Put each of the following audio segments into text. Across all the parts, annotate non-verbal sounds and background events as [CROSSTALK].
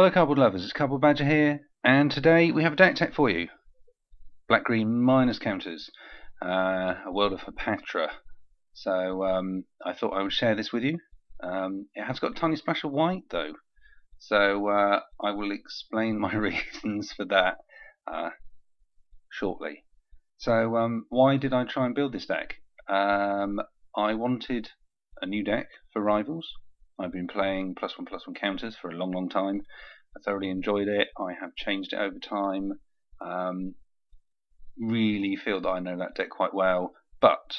Hello cardboard lovers, it's Cardboard Badger here, and today we have a deck tech for you. Black green minus counters, uh, a world of Hapatra. So um, I thought I would share this with you. Um, it has got a tiny splash of white though, so uh, I will explain my [LAUGHS] reasons for that uh, shortly. So um, why did I try and build this deck? Um, I wanted a new deck for Rivals. I've been playing plus one plus one counters for a long, long time. I thoroughly enjoyed it. I have changed it over time. Um, really feel that I know that deck quite well, but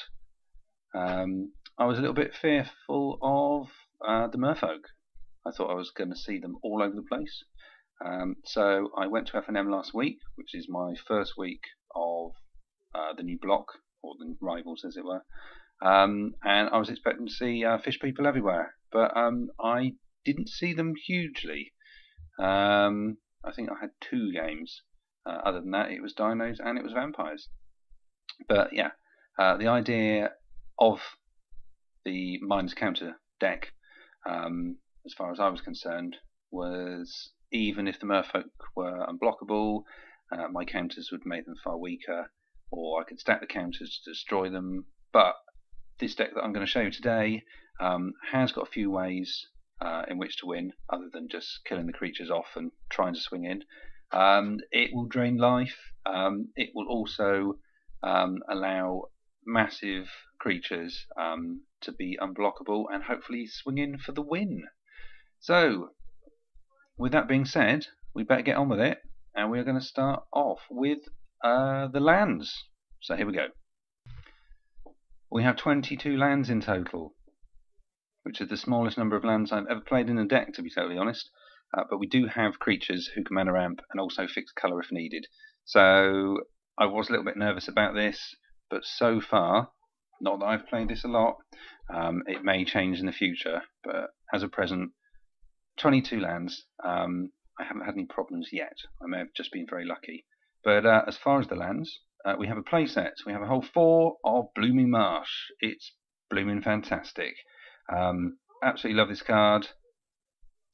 um, I was a little bit fearful of uh, the Merfolk. I thought I was going to see them all over the place. Um, so I went to FNM last week, which is my first week of uh, the new block, or the rivals as it were. Um, and I was expecting to see uh, fish people everywhere, but um, I didn't see them hugely. Um, I think I had two games. Uh, other than that, it was dinos and it was vampires. But yeah, uh, the idea of the minus counter deck, um, as far as I was concerned, was even if the merfolk were unblockable, uh, my counters would make them far weaker, or I could stack the counters to destroy them. But this deck that I'm going to show you today um, has got a few ways uh, in which to win, other than just killing the creatures off and trying to swing in. Um, it will drain life. Um, it will also um, allow massive creatures um, to be unblockable and hopefully swing in for the win. So, with that being said, we better get on with it, and we're going to start off with uh, the lands. So here we go. We have 22 lands in total, which is the smallest number of lands I've ever played in a deck, to be totally honest. Uh, but we do have creatures who can mana ramp and also fix colour if needed. So I was a little bit nervous about this, but so far, not that I've played this a lot, um, it may change in the future, but as of present, 22 lands. Um, I haven't had any problems yet. I may have just been very lucky. But uh, as far as the lands, uh, we have a playset. We have a whole four of Blooming Marsh. It's blooming fantastic. Um, absolutely love this card.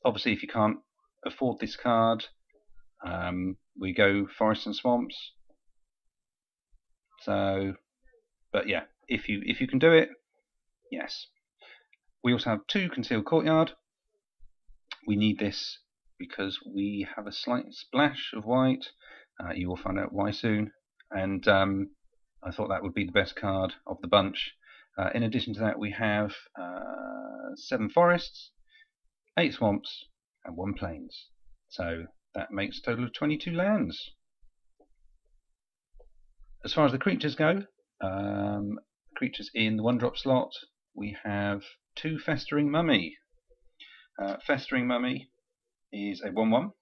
Obviously, if you can't afford this card, um, we go forests and Swamps. So, but yeah, if you if you can do it, yes. We also have two Concealed Courtyard. We need this because we have a slight splash of white. Uh, you will find out why soon and um, I thought that would be the best card of the bunch. Uh, in addition to that, we have uh, seven forests, eight swamps, and one plains. So that makes a total of 22 lands. As far as the creatures go, um, creatures in the one drop slot, we have two Festering Mummy. Uh, Festering Mummy is a 1 1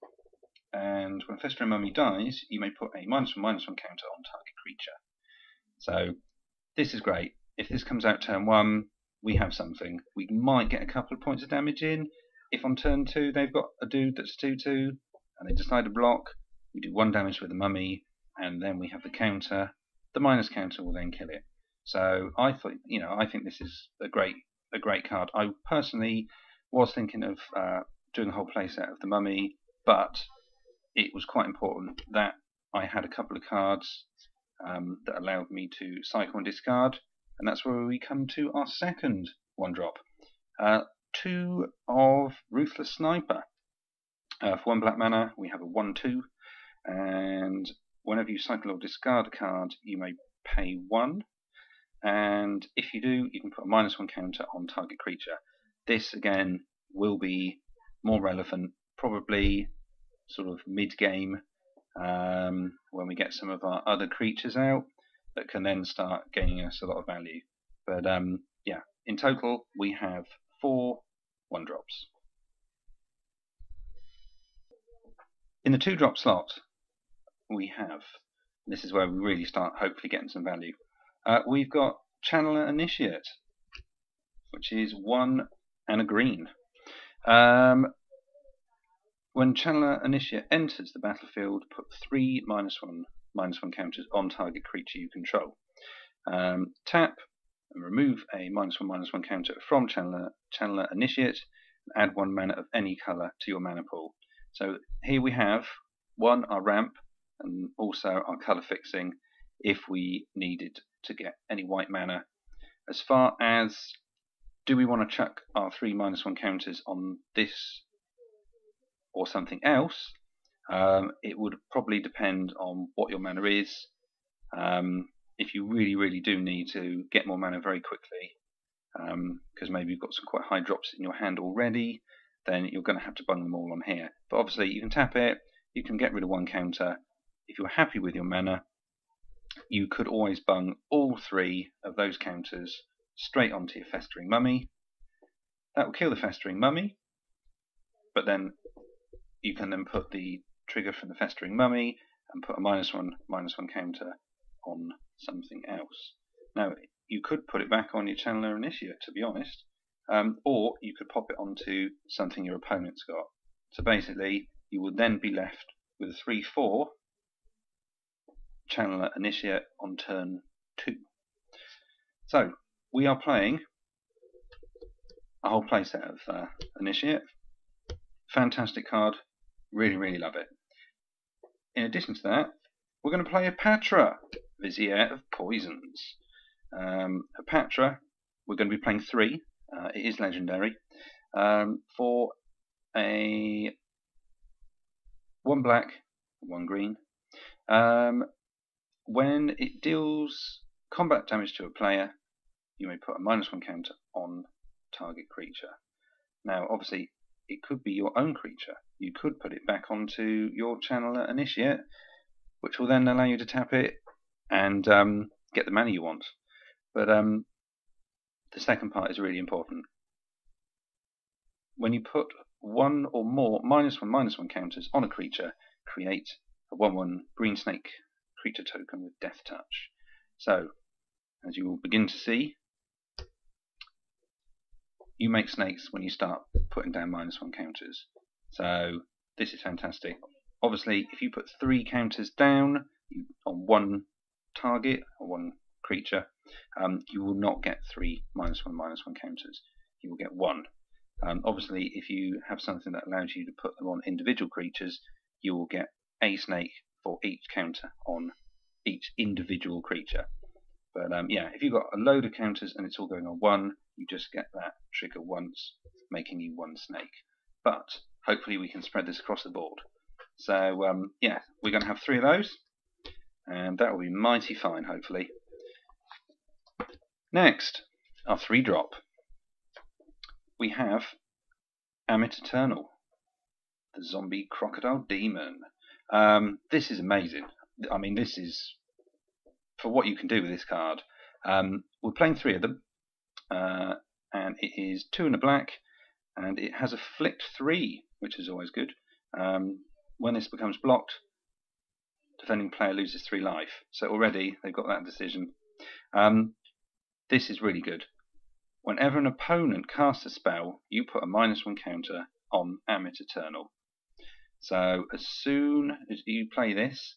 and when Festering Mummy dies, you may put a minus one minus one counter on target creature. So this is great. If this comes out turn one, we have something. We might get a couple of points of damage in. If on turn two they've got a dude that's 2 2 and they decide to block, we do one damage with the mummy, and then we have the counter. The minus counter will then kill it. So I thought, you know, I think this is a great, a great card. I personally was thinking of uh, doing a whole playset of the mummy, but it was quite important that I had a couple of cards um, that allowed me to cycle and discard, and that's where we come to our second one drop. Uh, two of Ruthless Sniper. Uh, for one black mana, we have a 1 2, and whenever you cycle or discard a card, you may pay 1, and if you do, you can put a minus 1 counter on target creature. This again will be more relevant probably sort of mid-game um, when we get some of our other creatures out that can then start gaining us a lot of value. But um, yeah, in total we have four one drops. In the two drop slot, we have, this is where we really start hopefully getting some value. Uh, we've got Channeler Initiate, which is one and a green. Um, when Channeler Initiate enters the battlefield, put three minus one minus one counters on target creature you control. Um, tap and remove a minus one minus one counter from Channeler, Channeler Initiate and add one mana of any colour to your mana pool. So here we have one, our ramp, and also our colour fixing if we needed to get any white mana. As far as do we want to chuck our three minus one counters on this or something else, um, it would probably depend on what your mana is. Um, if you really, really do need to get more mana very quickly, because um, maybe you've got some quite high drops in your hand already, then you're going to have to bung them all on here. But obviously, you can tap it, you can get rid of one counter. If you're happy with your mana, you could always bung all three of those counters straight onto your Festering Mummy. That will kill the Festering Mummy, but then you can then put the trigger from the Festering Mummy and put a minus one, minus one counter on something else. Now, you could put it back on your Channeler Initiate, to be honest, um, or you could pop it onto something your opponent's got. So basically, you would then be left with a 3-4 Channeler Initiate on turn 2. So, we are playing a whole playset of uh, Initiate. Fantastic card. Really, really love it. In addition to that, we're going to play Hapatra, Vizier of Poisons. Um, Patra, we're going to be playing three. Uh, it is legendary. Um, for a one black, one green. Um, when it deals combat damage to a player, you may put a minus one counter on target creature. Now, obviously, it could be your own creature. You could put it back onto your channeler initiate, which will then allow you to tap it and um, get the mana you want. But um, the second part is really important. When you put one or more minus one minus one counters on a creature, create a 1 1 green snake creature token with Death Touch. So, as you will begin to see, you make snakes when you start putting down minus one counters. So this is fantastic. Obviously, if you put three counters down on one target or one creature, um, you will not get three minus one minus one counters. You will get one. Um, obviously, if you have something that allows you to put them on individual creatures, you will get a snake for each counter on each individual creature. But um, yeah, if you've got a load of counters and it's all going on one, you just get that trigger once, making you one snake. But hopefully we can spread this across the board. So um, yeah, we're going to have three of those, and that will be mighty fine, hopefully. Next, our three drop. We have Ammit Eternal, the zombie crocodile demon. Um, this is amazing. I mean, this is for what you can do with this card. Um, we're playing three of them, uh, and it is two in a black, and it has afflict three, which is always good. Um, when this becomes blocked, defending player loses three life. So already they've got that decision. Um, this is really good. Whenever an opponent casts a spell, you put a minus one counter on Ammit Eternal. So as soon as you play this,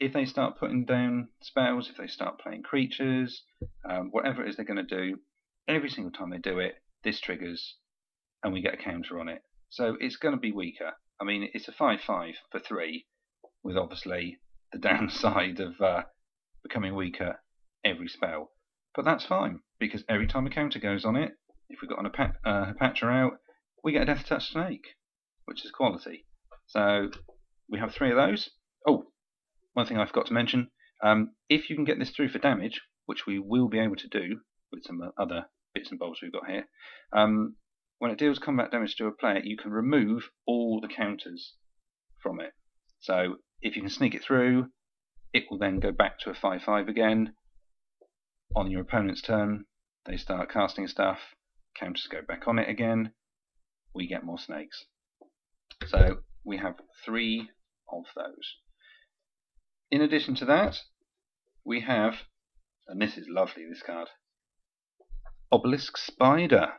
if they start putting down spells, if they start playing creatures, um, whatever it is they're going to do, every single time they do it, this triggers and we get a counter on it. So it's going to be weaker. I mean, it's a 5 5 for 3, with obviously the [LAUGHS] downside of uh, becoming weaker every spell. But that's fine, because every time a counter goes on it, if we've got an Apat- uh, out, we get a Death Touch Snake, which is quality. So we have three of those. Oh, one thing I forgot to mention, um, if you can get this through for damage, which we will be able to do with some other bits and bobs we've got here, um, when it deals combat damage to a player, you can remove all the counters from it. So if you can sneak it through, it will then go back to a 5-5 again. On your opponent's turn, they start casting stuff, counters go back on it again, we get more snakes. So we have three of those. In addition to that, we have, and this is lovely, this card, Obelisk Spider,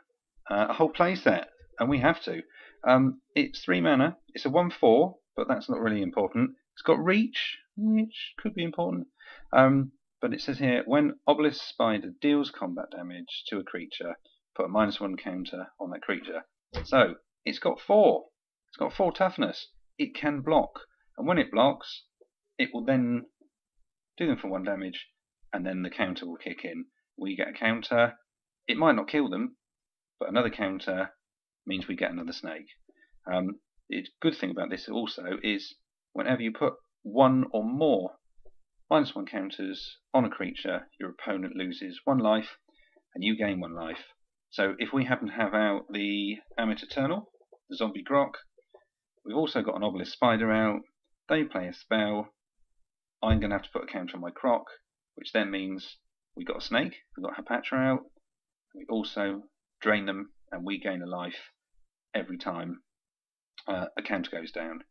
uh, a whole playset, and we have to. Um, it's three mana, it's a 1 4, but that's not really important. It's got reach, which could be important. Um, but it says here when Obelisk Spider deals combat damage to a creature, put a minus one counter on that creature. So it's got four. It's got four toughness. it can block. And when it blocks, it will then do them for one damage, and then the counter will kick in. We get a counter. It might not kill them, but another counter means we get another snake. Um, the good thing about this also is whenever you put one or more minus one counters on a creature, your opponent loses one life and you gain one life. So if we happen to have out the Ammit Eternal, the Zombie Croc, we've also got an Obelisk Spider out, they play a spell, I'm going to have to put a counter on my Croc, which then means we've got a Snake, we've got Hapatra out, we also drain them and we gain a life every time uh, a counter goes down.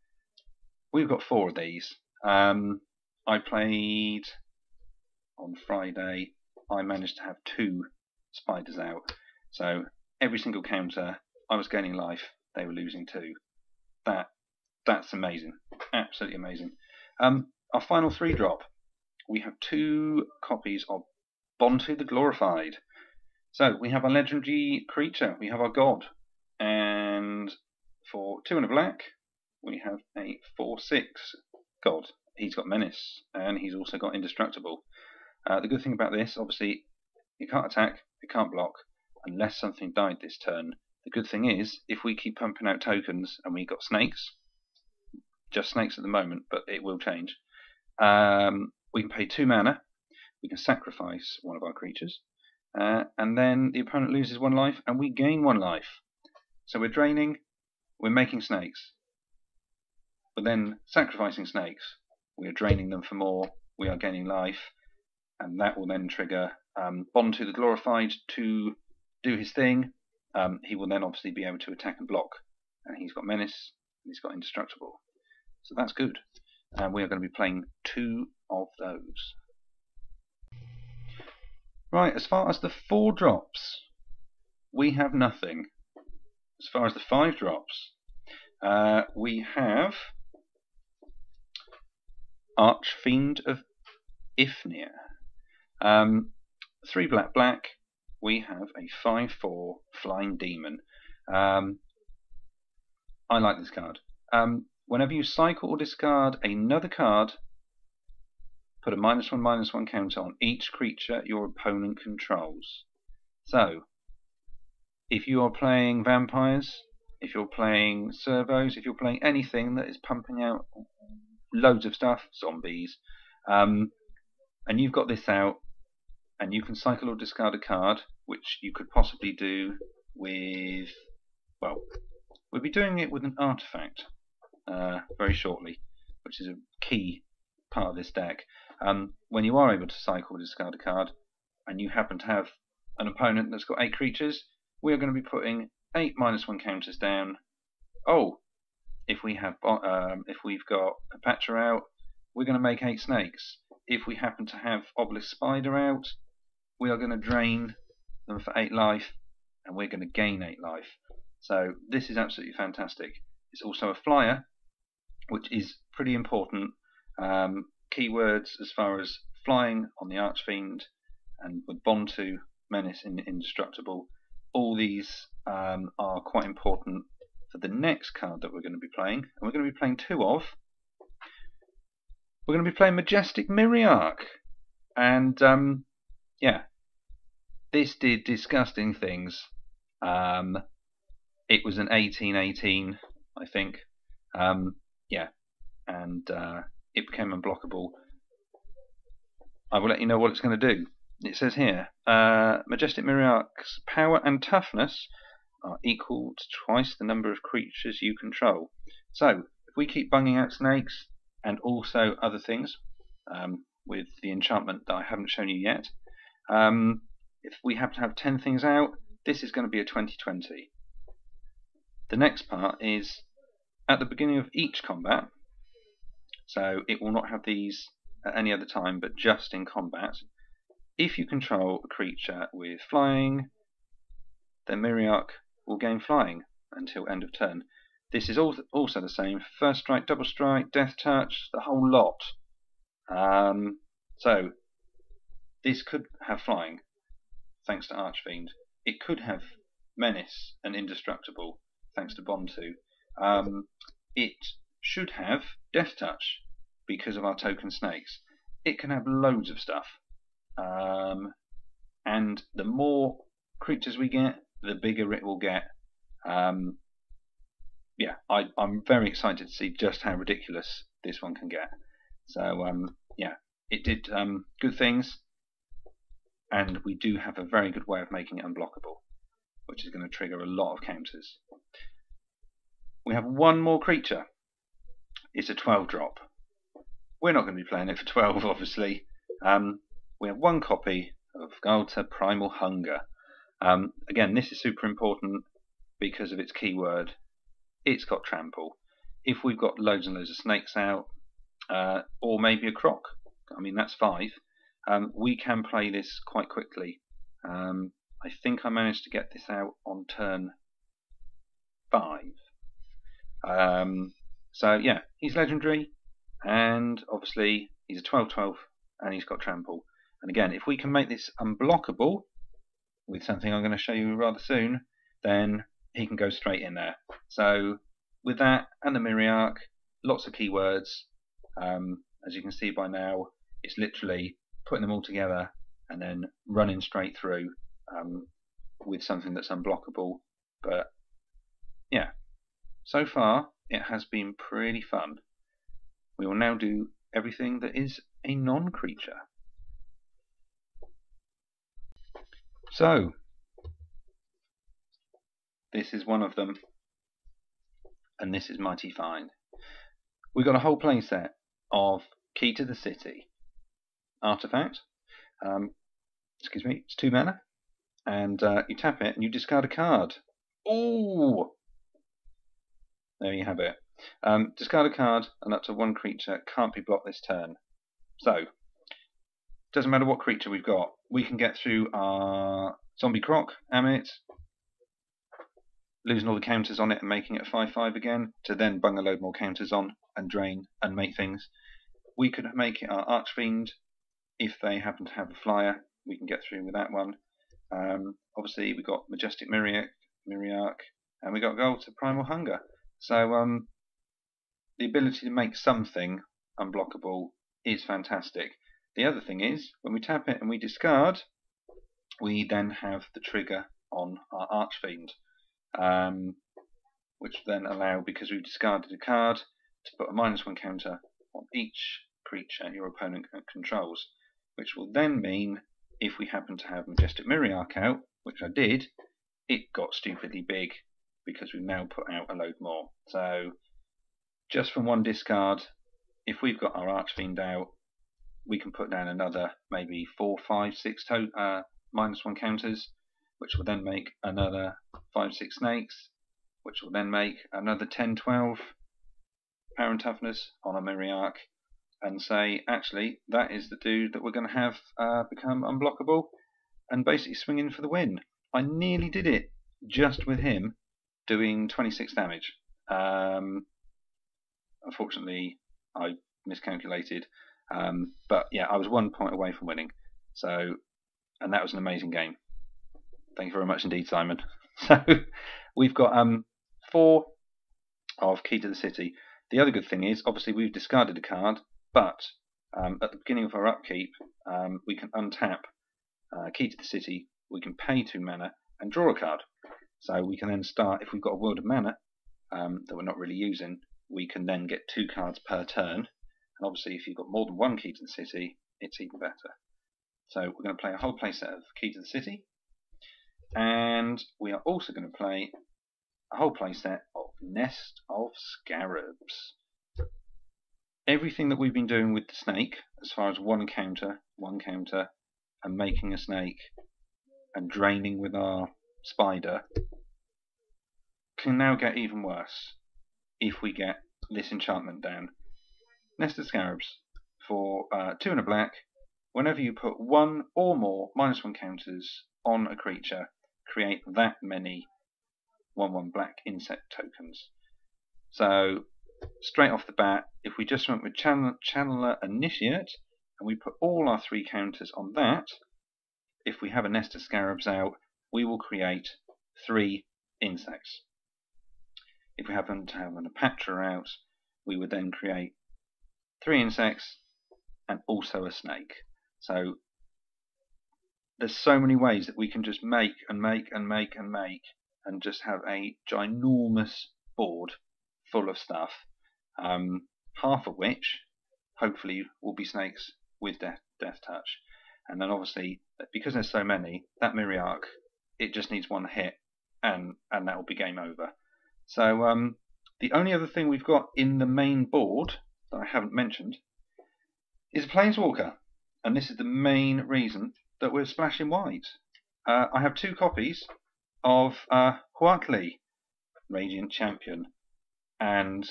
We've got four of these. Um, I played on Friday. I managed to have two spiders out. So every single counter, I was gaining life. They were losing two. That that's amazing, absolutely amazing. Um, our final three drop. We have two copies of Bontu the Glorified. So we have a legendary creature. We have our god, and for two and a black, we have a four-six god. He's got menace, and he's also got indestructible. Uh, the good thing about this, obviously, it can't attack, it can't block, unless something died this turn. The good thing is, if we keep pumping out tokens and we got snakes, just snakes at the moment, but it will change. Um, we can pay two mana, we can sacrifice one of our creatures, uh, and then the opponent loses one life and we gain one life. So we're draining, we're making snakes. We're then sacrificing snakes. We are draining them for more, we are gaining life, and that will then trigger um, Bontu the Glorified to do his thing. Um, he will then obviously be able to attack and block, and he's got Menace, and he's got Indestructible. So that's good. And we are going to be playing two of those. Right, as far as the four drops, we have nothing. As far as the five drops, uh, we have Archfiend of Ifnir. Um, three black black, we have a 5-4 flying demon. Um, I like this card. Um, whenever you cycle or discard another card Put a minus one, minus one counter on each creature your opponent controls. So, if you are playing vampires, if you're playing servos, if you're playing anything that is pumping out loads of stuff, zombies, um, and you've got this out, and you can cycle or discard a card, which you could possibly do with, well, we'll be doing it with an artifact uh, very shortly, which is a key part of this deck. Um, when you are able to cycle discard a card, and you happen to have an opponent that's got eight creatures, we are going to be putting eight minus one counters down. Oh, if we have um, if we've got Hapatra out, we're going to make eight snakes. If we happen to have Obelisk Spider out, we are going to drain them for eight life, and we're going to gain eight life. So this is absolutely fantastic. It's also a flyer, which is pretty important. Um, keywords as far as flying on the Archfiend and with Bontu, Menace, and Indestructible. All these um, are quite important for the next card that we're going to be playing. And we're going to be playing two of. We're going to be playing Majestic Myriarch. And, um, yeah, this did disgusting things. Um, it was an 1818, I think. Um, yeah, and uh, it became unblockable, I will let you know what it's going to do. It says here, uh, Majestic Myriarch's power and toughness are equal to twice the number of creatures you control. So, if we keep bunging out snakes and also other things um, with the enchantment that I haven't shown you yet, um, if we happen to have 10 things out, this is going to be a 2020. The next part is at the beginning of each combat, so it will not have these at any other time, but just in combat. If you control a creature with flying, then Myriarch will gain flying until end of turn. This is also the same. First strike, double strike, death touch, the whole lot. Um, so this could have flying, thanks to Archfiend. It could have menace and indestructible, thanks to Bontu. Um, it should have Death Touch because of our token snakes. It can have loads of stuff. Um, and the more creatures we get, the bigger it will get. Um, yeah, I, am very excited to see just how ridiculous this one can get. So um, yeah, it did um, good things, and we do have a very good way of making it unblockable, which is going to trigger a lot of counters. We have one more creature. It's a 12 drop. We're not going to be playing it for 12, [LAUGHS] obviously. Um, we have one copy of Ghalta Primal Hunger. Um, again, this is super important because of its keyword. It's got trample. If we've got loads and loads of snakes out, uh, or maybe a croc, I mean that's five, um, we can play this quite quickly. Um, I think I managed to get this out on turn five. Um, so yeah, he's legendary, and obviously he's a 12-12, and he's got trample. And again, if we can make this unblockable with something I'm going to show you rather soon, then he can go straight in there. So with that and the Myriarch, lots of keywords. Um, as you can see by now, it's literally putting them all together and then running straight through um, with something that's unblockable. But yeah, so far it has been pretty fun. We will now do everything that is a non-creature. So, this is one of them, and this is mighty fine. We've got a whole playset of Key to the City artifact. Um, excuse me, it's two mana, and uh, you tap it and you discard a card. Ooh! There you have it. Um, discard a card, and up to one creature can't be blocked this turn. So, doesn't matter what creature we've got, we can get through our Zombie Croc, Ammit, losing all the counters on it and making it 5-5 again, to then bung a load more counters on and drain and make things. We could make it our Archfiend if they happen to have a flyer. We can get through with that one. Um, obviously, we've got Majestic Myriarch, Myriarch and we got Ghalta Primal Hunger. So um, the ability to make something unblockable is fantastic. The other thing is, when we tap it and we discard, we then have the trigger on our Archfiend, um, which then allow, because we've discarded a card, to put a minus one counter on each creature your opponent controls, which will then mean if we happen to have Majestic Myriarch out, which I did, it got stupidly big because we've now put out a load more. So just from one discard, if we've got our Archfiend out, we can put down another maybe four, five, six to uh, minus one counters, which will then make another five, six snakes, which will then make another 10, 12 power and toughness on a Myriarch, and say, actually, that is the dude that we're going to have uh, become unblockable and basically swing in for the win. I nearly did it just with him doing 26 damage. Um, unfortunately, I miscalculated um, but yeah, I was one point away from winning. So, and that was an amazing game. Thank you very much indeed, Simon. [LAUGHS] So, we've got um, four of Key to the City. The other good thing is, obviously, we've discarded a card, but um, at the beginning of our upkeep, um, we can untap uh, Key to the City. We can pay two mana and draw a card. So we can then start, if we've got a World of Mana um, that we're not really using, we can then get two cards per turn and obviously, if you've got more than one key to the city, it's even better. So we're going to play a whole playset of Key to the City. And we are also going to play a whole playset of Nest of Scarabs. Everything that we've been doing with the snake, as far as one counter, one counter, and making a snake, and draining with our spider, can now get even worse if we get this enchantment down. Nest of Scarabs for uh, two and a black. Whenever you put one or more minus one counters on a creature, create that many 1 1 black insect tokens. So, straight off the bat, if we just went with Channel Channeler Initiate and we put all our three counters on that, if we have a Nest of Scarabs out, we will create three insects. If we happen to have an Apatra out, we would then create three insects and also a snake. So there's so many ways that we can just make and make and make and make and just have a ginormous board full of stuff, um, half of which hopefully will be snakes with death, death touch. And then obviously, because there's so many, that Myriarch, it just needs one hit and, and that will be game over. So um, the only other thing we've got in the main board that I haven't mentioned is a Planeswalker. And this is the main reason that we're splashing white. Uh, I have two copies of uh, Huatli, Radiant Champion, and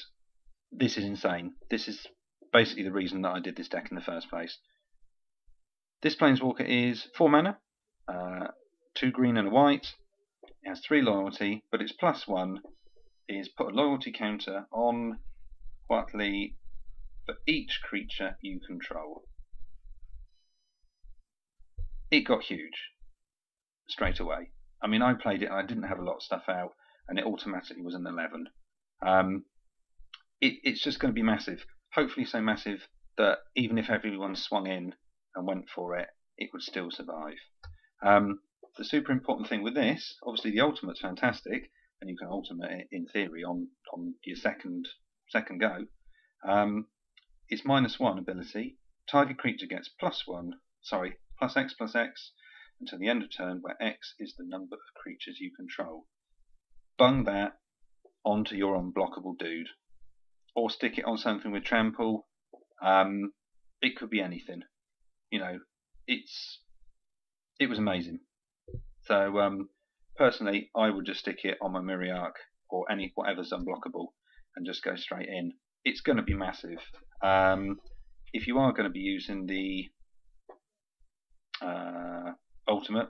this is insane. This is basically the reason that I did this deck in the first place. This Planeswalker is 4 mana, uh, 2 green and a white. It has 3 loyalty, but its plus 1 is put a loyalty counter on Huatli for each creature you control. It got huge straight away. I mean, I played it and I didn't have a lot of stuff out, and it automatically was an 11. Um, it, it's just going to be massive. Hopefully, so massive that even if everyone swung in and went for it, it would still survive. Um, the super important thing with this, obviously, the ultimate's fantastic, and you can ultimate it in theory on on your second second go. Um, its minus one ability. Target creature gets plus one, sorry, plus X plus X until the end of turn, where X is the number of creatures you control. Bung that onto your unblockable dude, or stick it on something with trample. Um, it could be anything. You know, it's it was amazing. So um, personally, I would just stick it on my Myriarch or any whatever's unblockable and just go straight in. It's going to be massive. Um, if you are going to be using the uh, ultimate,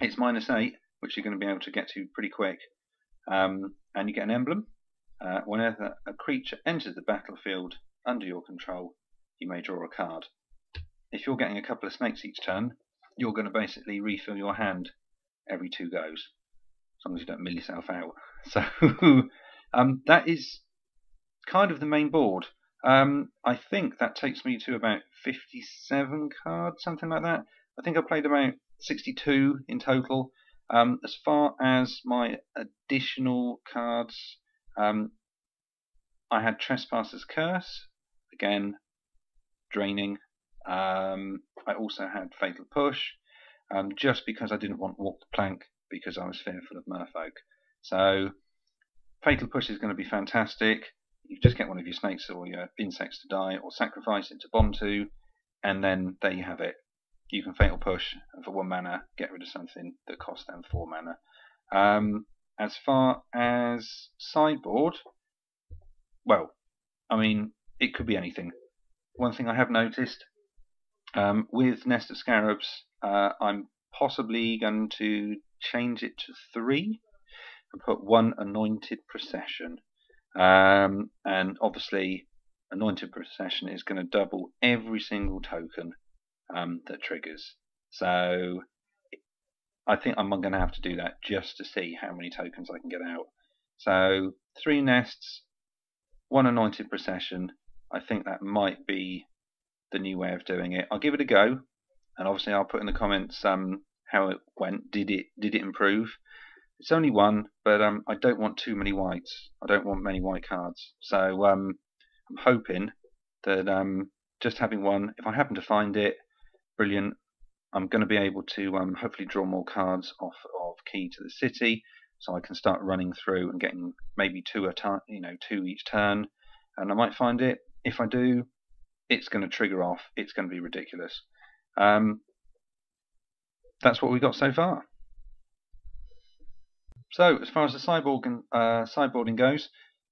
it's minus 8, which you're going to be able to get to pretty quick. Um, and you get an emblem. Uh, whenever a creature enters the battlefield under your control, you may draw a card. If you're getting a couple of snakes each turn, you're going to basically refill your hand every two goes, as long as you don't mill yourself out. [LAUGHS] So um, that is kind of the main board. Um, I think that takes me to about 57 cards, something like that. I think I played about 62 in total. Um, as far as my additional cards, um, I had Trespasser's Curse, again, draining. Um, I also had Fatal Push, um, just because I didn't want to Walk the Plank because I was fearful of Merfolk. So, Fatal Push is going to be fantastic. You just get one of your snakes or your insects to die, or sacrifice it to Bontu, and then there you have it you can Fatal Push and for one mana get rid of something that costs them four mana. Um, as far as sideboard, well, I mean, it could be anything. One thing I have noticed um, with Nest of Scarabs, uh, I'm possibly going to change it to three and put one Anointed Procession. Um, and obviously, Anointed Procession is going to double every single token um, that triggers. So I think I'm going to have to do that just to see how many tokens I can get out. So three nests, one anointed procession. I think that might be the new way of doing it. I'll give it a go, and obviously I'll put in the comments um, how it went. Did it did it improve? It's only one, but um, I don't want too many whites. I don't want many white cards. So um, I'm hoping that um, just having one, if I happen to find it, brilliant. I'm going to be able to um, hopefully draw more cards off of Key to the City, so I can start running through and getting maybe two a time, you know, two each turn. And I might find it. If I do, it's going to trigger off. It's going to be ridiculous. Um, that's what we got so far. So as far as the sideboarding, uh, sideboarding goes,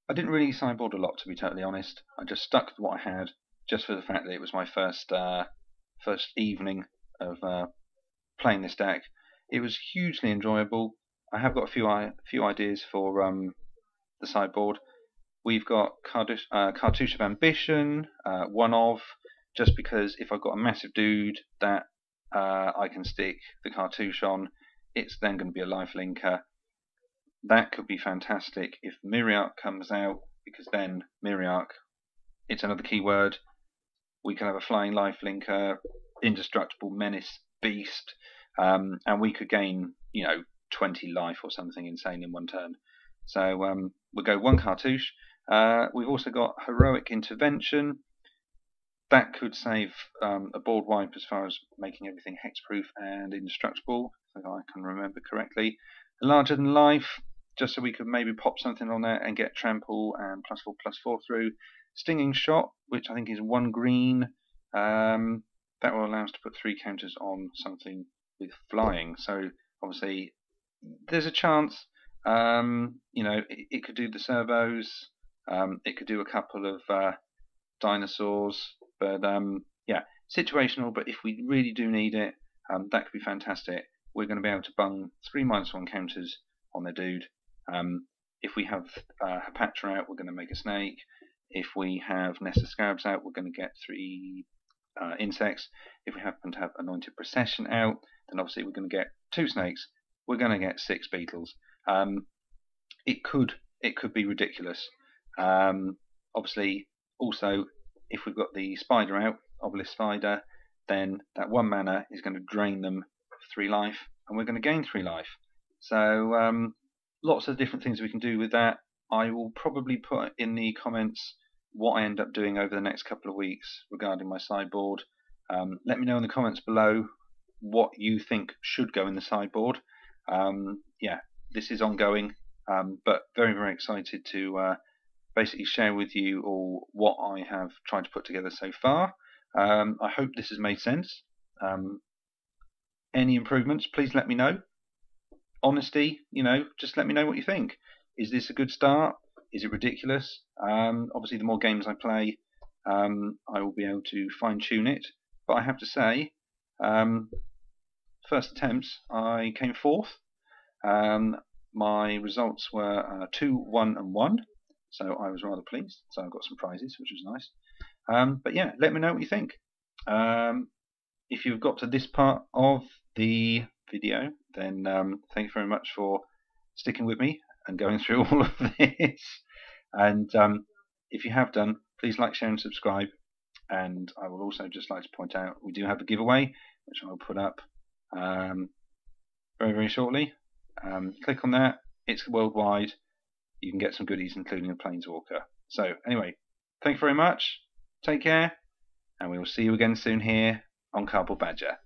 I didn't really sideboard a lot to be totally honest. I just stuck with what I had, just for the fact that it was my first uh, first evening of uh, playing this deck. It was hugely enjoyable. I have got a few a few ideas for um, the sideboard. We've got Cartouche, uh, Cartouche of Ambition, uh, one of, just because if I've got a massive dude that uh, I can stick the Cartouche on, it's then going to be a life linker. That could be fantastic if Myriarch comes out, because then Myriarch it's another keyword. We can have a flying life linker, indestructible menace beast, um, and we could gain, you know, 20 life or something insane in one turn. So um, we'll go one cartouche. Uh, we've also got heroic intervention. That could save um, a board wipe as far as making everything hexproof and indestructible, if I can remember correctly. Larger than life, just so we could maybe pop something on there and get trample and plus four plus four through. Stinging shot, which I think is one green. Um, that will allow us to put three counters on something with flying. So obviously there's a chance. Um, you know, it, it, could do the servos. Um, it could do a couple of uh, dinosaurs. But um, yeah, situational. But if we really do need it, um, that could be fantastic. We're going to be able to bung three minus one counters on the dude. Um, if we have uh, Hapatra out, we're going to make a snake. If we have Nest of Scarabs out, we're going to get three uh, insects. If we happen to have Anointed Procession out, then obviously we're going to get two snakes. We're going to get six beetles. Um, it could it could be ridiculous. Um, obviously, also if we've got the spider out, obelisk spider, then that one mana is going to drain them three life, and we're going to gain three life. So um, lots of different things we can do with that. I will probably put in the comments what I end up doing over the next couple of weeks regarding my sideboard. Um, let me know in the comments below what you think should go in the sideboard. Um, yeah, this is ongoing, um, but very, very excited to uh, basically share with you all what I have tried to put together so far. Um, I hope this has made sense. Um, any improvements, please let me know. Honesty, you know, just let me know what you think. Is this a good start? Is it ridiculous? Um, obviously, the more games I play, um, I will be able to fine tune it. But I have to say, um, first attempts, I came fourth. Um, my results were uh, 2, 1, and 1. So I was rather pleased. So I got some prizes, which was nice. Um, but yeah, let me know what you think. Um, if you've got to this part of the video, then um, thank you very much for sticking with me and going through [LAUGHS] all of this. And um, if you have done, please like, share, and subscribe. And I will also just like to point out we do have a giveaway, which I'll put up um, very, very shortly. Um, click on that. It's worldwide. You can get some goodies, including a Planeswalker. So, anyway, thank you very much. Take care. And we will see you again soon here on Cardboard Badger.